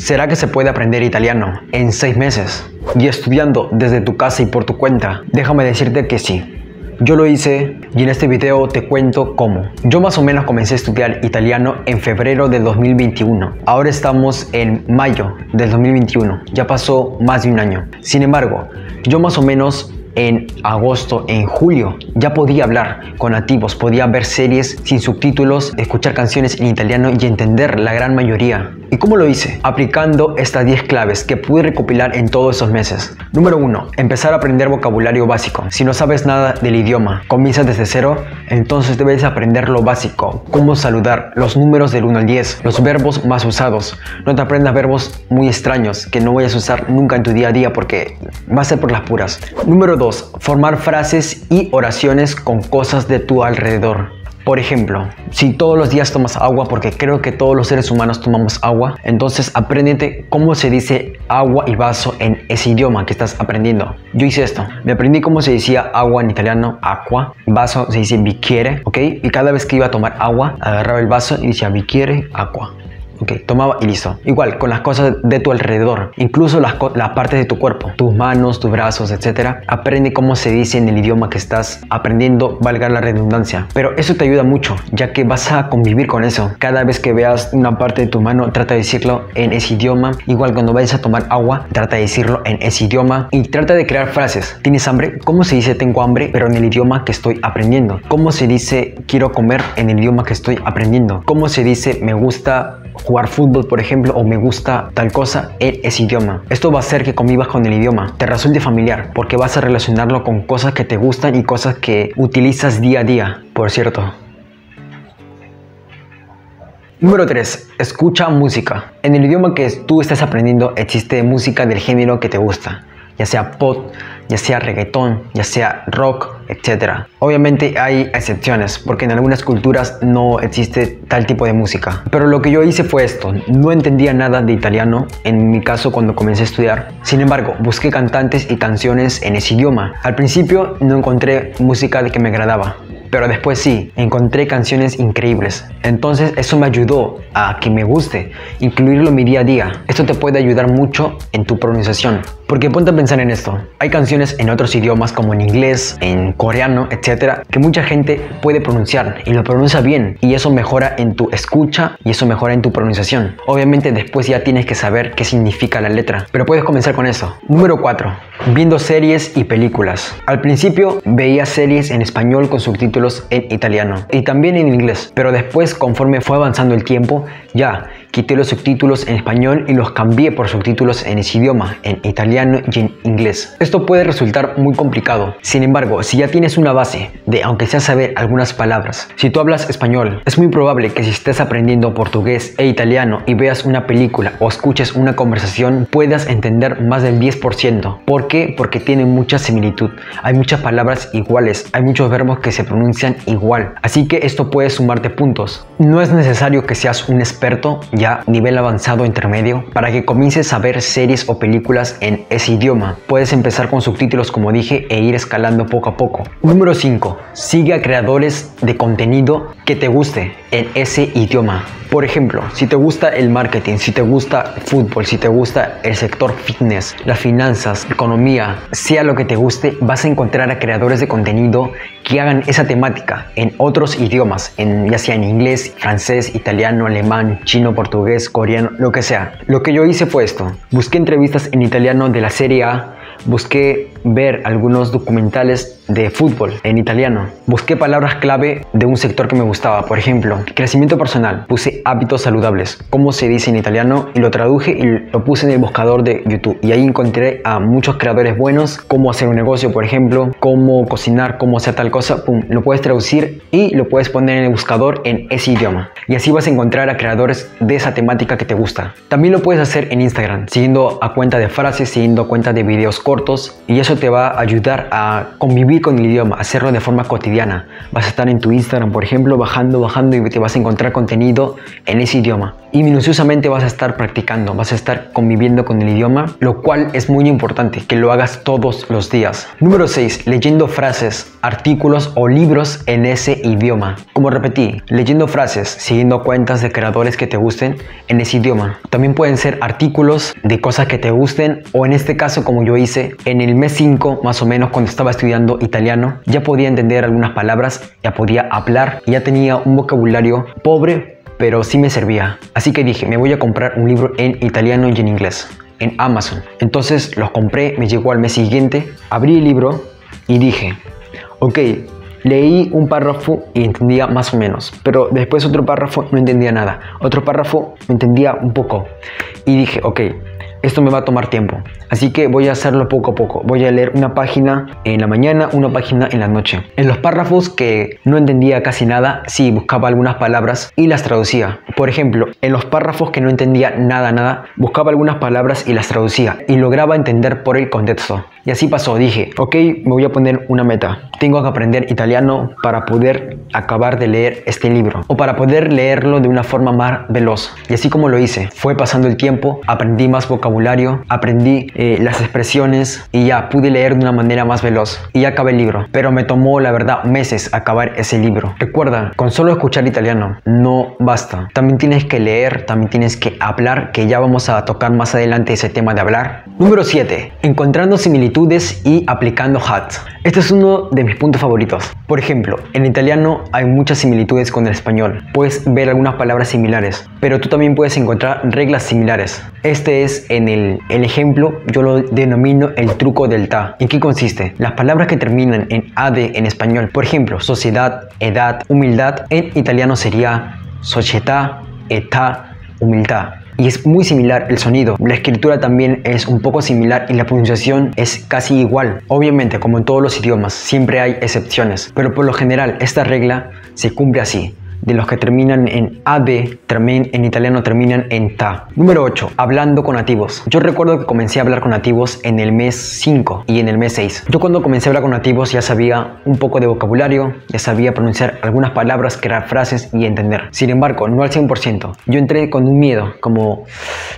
¿Será que se puede aprender italiano en 6 meses? Y estudiando desde tu casa y por tu cuenta. Déjame decirte que sí. Yo lo hice y en este video te cuento cómo. Yo más o menos comencé a estudiar italiano en febrero del 2021. Ahora estamos en mayo del 2021. Ya pasó más de un año. Sin embargo, yo más o menos en agosto, en julio, ya podía hablar con nativos, podía ver series sin subtítulos, escuchar canciones en italiano y entender la gran mayoría. ¿Y cómo lo hice? Aplicando estas 10 claves que pude recopilar en todos esos meses. Número 1. Empezar a aprender vocabulario básico. Si no sabes nada del idioma, comienzas desde cero, entonces debes aprender lo básico. Cómo saludar, los números del 1 al 10, los verbos más usados. No te aprendas verbos muy extraños que no vayas a usar nunca en tu día a día porque va a ser por las puras. Número 2. Formar frases y oraciones con cosas de tu alrededor. Por ejemplo, si todos los días tomas agua, porque creo que todos los seres humanos tomamos agua, entonces apréndete cómo se dice agua y vaso en ese idioma que estás aprendiendo. Yo hice esto, me aprendí cómo se decía agua en italiano, aqua, vaso se dice bicchiere, ¿ok? Y cada vez que iba a tomar agua, agarraba el vaso y decía bicchiere, agua. Ok, tomaba y listo. Igual, con las cosas de tu alrededor, incluso las, las partes de tu cuerpo, tus manos, tus brazos, etcétera. Aprende cómo se dice en el idioma que estás aprendiendo, valga la redundancia. Pero eso te ayuda mucho, ya que vas a convivir con eso. Cada vez que veas una parte de tu mano, trata de decirlo en ese idioma. Igual cuando vayas a tomar agua, trata de decirlo en ese idioma. Y trata de crear frases. ¿Tienes hambre? ¿Cómo se dice tengo hambre? Pero en el idioma que estoy aprendiendo. ¿Cómo se dice quiero comer en el idioma que estoy aprendiendo? ¿Cómo se dice me gusta jugar fútbol, por ejemplo, o me gusta tal cosa en ese idioma. Esto va a hacer que convivas con el idioma, te resulte familiar, porque vas a relacionarlo con cosas que te gustan y cosas que utilizas día a día, por cierto. Número 3. Escucha música. En el idioma que tú estás aprendiendo existe música del género que te gusta, ya sea pop, ya sea reggaetón, ya sea rock, etc. Obviamente hay excepciones, porque en algunas culturas no existe tal tipo de música. Pero lo que yo hice fue esto, no entendía nada de italiano, en mi caso cuando comencé a estudiar. Sin embargo, busqué cantantes y canciones en ese idioma. Al principio no encontré música de que me agradaba, pero después sí, encontré canciones increíbles. Entonces eso me ayudó a que me guste, incluirlo en mi día a día. Esto te puede ayudar mucho en tu pronunciación. Porque ponte a pensar en esto. Hay canciones en otros idiomas como en inglés, en coreano, etcétera, que mucha gente puede pronunciar y lo pronuncia bien y eso mejora en tu escucha y eso mejora en tu pronunciación. Obviamente después ya tienes que saber qué significa la letra, pero puedes comenzar con eso. Número 4. Viendo series y películas. Al principio veía series en español con subtítulos en italiano y también en inglés, pero después conforme fue avanzando el tiempo, ya quité los subtítulos en español y los cambié por subtítulos en ese idioma, en italiano y en inglés. Esto puede resultar muy complicado. Sin embargo, si ya tienes una base de aunque sea saber algunas palabras, si tú hablas español, es muy probable que si estés aprendiendo portugués e italiano y veas una película o escuches una conversación, puedas entender más del 10%. ¿Por qué? Porque tienen mucha similitud. Hay muchas palabras iguales, hay muchos verbos que se pronuncian igual. Así que esto puede sumarte puntos. No es necesario que seas un experto ya nivel avanzado intermedio para que comiences a ver series o películas en ese idioma. Puedes empezar con subtítulos como dije e ir escalando poco a poco. Número 5. Sigue a creadores de contenido que te guste en ese idioma. Por ejemplo, si te gusta el marketing, si te gusta fútbol, si te gusta el sector fitness, las finanzas, economía, sea lo que te guste, vas a encontrar a creadores de contenido que hagan esa temática en otros idiomas, en, ya sea en inglés, francés, italiano, alemán, chino, portugués, coreano, lo que sea. Lo que yo hice fue esto. Busqué entrevistas en italiano de la serie A busqué ver algunos documentales de fútbol en italiano. Busqué palabras clave de un sector que me gustaba. Por ejemplo, crecimiento personal. Puse hábitos saludables. ¿Cómo se dice en italiano? Y lo traduje y lo puse en el buscador de YouTube. Y ahí encontré a muchos creadores buenos. Cómo hacer un negocio, por ejemplo. Cómo cocinar, cómo hacer tal cosa. Pum, lo puedes traducir y lo puedes poner en el buscador en ese idioma. Y así vas a encontrar a creadores de esa temática que te gusta. También lo puedes hacer en Instagram, siguiendo a cuenta de frases, siguiendo a cuenta de videos cortos y eso te va a ayudar a convivir con el idioma, hacerlo de forma cotidiana. Vas a estar en tu Instagram, por ejemplo, bajando, bajando y te vas a encontrar contenido en ese idioma. Y minuciosamente vas a estar practicando, vas a estar conviviendo con el idioma, lo cual es muy importante que lo hagas todos los días. Número 6. Leyendo frases, artículos o libros en ese idioma. Como repetí, leyendo frases, siguiendo cuentas de creadores que te gusten en ese idioma. También pueden ser artículos de cosas que te gusten o en este caso como yo hice en el mes 5 más o menos cuando estaba estudiando italiano ya podía entender algunas palabras, ya podía hablar, ya tenía un vocabulario pobre pero sí me servía. Así que dije, me voy a comprar un libro en italiano y en inglés en Amazon. Entonces los compré, me llegó al mes siguiente, abrí el libro y dije, ok, leí un párrafo y entendía más o menos, pero después otro párrafo no entendía nada, otro párrafo entendía un poco y dije, ok, esto me va a tomar tiempo. Así que voy a hacerlo poco a poco. Voy a leer una página en la mañana, una página en la noche. En los párrafos que no entendía casi nada, sí buscaba algunas palabras y las traducía. Por ejemplo, en los párrafos que no entendía nada, nada, buscaba algunas palabras y las traducía y lograba entender por el contexto. Y así pasó, dije, ok, me voy a poner una meta. Tengo que aprender italiano para poder acabar de leer este libro o para poder leerlo de una forma más veloz. Y así como lo hice, fue pasando el tiempo, aprendí más vocabulario, aprendí eh, las expresiones y ya pude leer de una manera más veloz. Y ya acabé el libro. Pero me tomó, la verdad, meses acabar ese libro. Recuerda, con solo escuchar italiano no basta. También tienes que leer, también tienes que hablar, que ya vamos a tocar más adelante ese tema de hablar. Número 7. Encontrando similitudes y aplicando HAT. Este es uno de mis puntos favoritos. Por ejemplo, en italiano hay muchas similitudes con el español. Puedes ver algunas palabras similares, pero tú también puedes encontrar reglas similares. Este es en el, el ejemplo, yo lo denomino el truco del ta. ¿En qué consiste? Las palabras que terminan en AD en español, por ejemplo, sociedad, edad, humildad, en italiano sería società, età, humildad y es muy similar el sonido. La escritura también es un poco similar y la pronunciación es casi igual. Obviamente, como en todos los idiomas, siempre hay excepciones, pero por lo general esta regla se cumple así de los que terminan en AD, también en italiano terminan en TA. Número 8. Hablando con nativos. Yo recuerdo que comencé a hablar con nativos en el mes 5 y en el mes 6. Yo cuando comencé a hablar con nativos ya sabía un poco de vocabulario, ya sabía pronunciar algunas palabras, crear frases y entender. Sin embargo, no al 100%. Yo entré con un miedo, como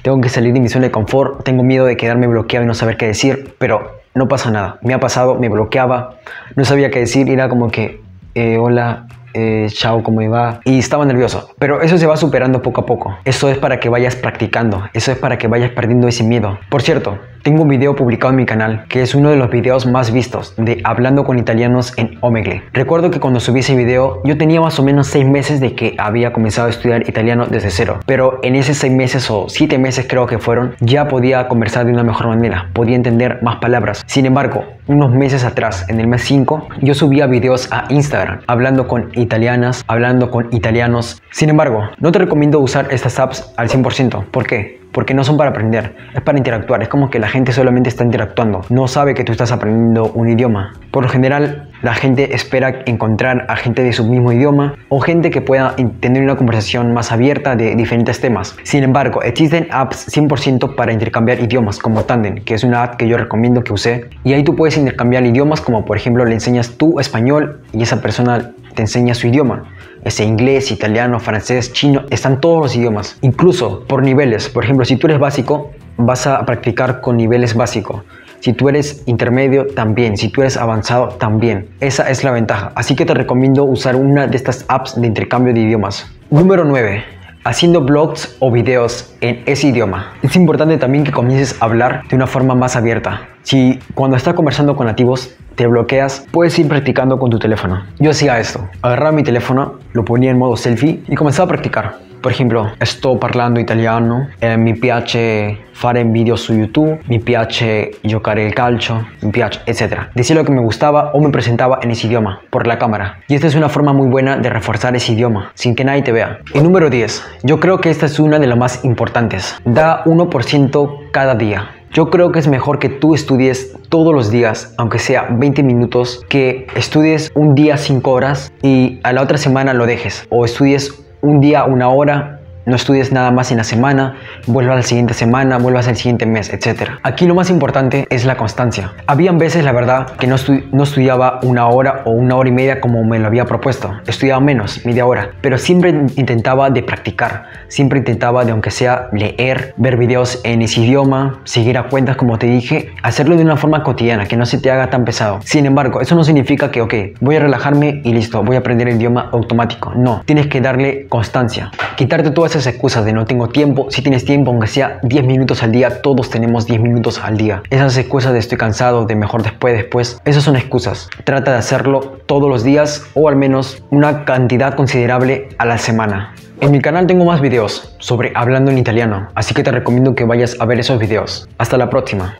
tengo que salir de mi zona de confort, tengo miedo de quedarme bloqueado y no saber qué decir, pero no pasa nada. Me ha pasado, me bloqueaba, no sabía qué decir, era como que, eh, hola, eh, chao, ¿cómo iba? Y estaba nervioso. Pero eso se va superando poco a poco. Eso es para que vayas practicando. Eso es para que vayas perdiendo ese miedo. Por cierto, tengo un video publicado en mi canal que es uno de los videos más vistos de hablando con italianos en Omegle. Recuerdo que cuando subí ese video yo tenía más o menos 6 meses de que había comenzado a estudiar italiano desde cero. Pero en esos 6 meses o 7 meses creo que fueron, ya podía conversar de una mejor manera. Podía entender más palabras. Sin embargo, unos meses atrás, en el mes 5, yo subía videos a Instagram hablando con italianas, hablando con italianos. Sin embargo, no te recomiendo usar estas apps al 100%. ¿Por qué? Porque no son para aprender, es para interactuar. Es como que la gente solamente está interactuando, no sabe que tú estás aprendiendo un idioma. Por lo general, la gente espera encontrar a gente de su mismo idioma o gente que pueda tener una conversación más abierta de diferentes temas. Sin embargo, existen apps 100% para intercambiar idiomas, como Tandem, que es una app que yo recomiendo que use. Y ahí tú puedes intercambiar idiomas, como por ejemplo le enseñas tú español y esa persona te enseña su idioma. Ese inglés, italiano, francés, chino, están todos los idiomas. Incluso por niveles. Por ejemplo, si tú eres básico, vas a practicar con niveles básicos. Si tú eres intermedio, también. Si tú eres avanzado, también. Esa es la ventaja. Así que te recomiendo usar una de estas apps de intercambio de idiomas. Número 9 haciendo blogs o videos en ese idioma. Es importante también que comiences a hablar de una forma más abierta. Si cuando estás conversando con nativos te bloqueas, puedes ir practicando con tu teléfono. Yo hacía esto, agarraba mi teléfono, lo ponía en modo selfie y comenzaba a practicar. Per esempio, sto parlando italiano, eh, mi piace fare video su YouTube, mi piace giocare il calcio, mi piace, etc. Decía lo que me gustaba o me presentaba en ese idioma, por la cámara. Y esta es una forma muy buena de reforzar ese idioma, sin que nadie te vea. Y número 10. Yo creo que esta es una de las más importantes. Da 1% cada día. Yo creo que es mejor que tú estudies todos los días, aunque sea 20 minutos, que estudies un día 5 horas y a la otra semana lo dejes. O estudies un día, una hora no estudies nada más en la semana, vuelvas a la siguiente semana, vuelvas al siguiente mes, etc. Aquí lo más importante es la constancia. Habían veces, la verdad, que no, no estudiaba una hora o una hora y media como me lo había propuesto. Estudiaba menos, media hora. Pero siempre intentaba de practicar. Siempre intentaba de, aunque sea, leer, ver videos en ese idioma, seguir a cuentas, como te dije, hacerlo de una forma cotidiana, que no se te haga tan pesado. Sin embargo, eso no significa que, ok, voy a relajarme y listo, voy a aprender el idioma automático. No, tienes que darle constancia. Quitarte todas esas excusas de no tengo tiempo. Si tienes tiempo, aunque sea 10 minutos al día, todos tenemos 10 minutos al día. Esas excusas de estoy cansado, de mejor después, después, esas son excusas. Trata de hacerlo todos los días o al menos una cantidad considerable a la semana. En mi canal tengo más videos sobre hablando en italiano, así que te recomiendo que vayas a ver esos videos. Hasta la próxima.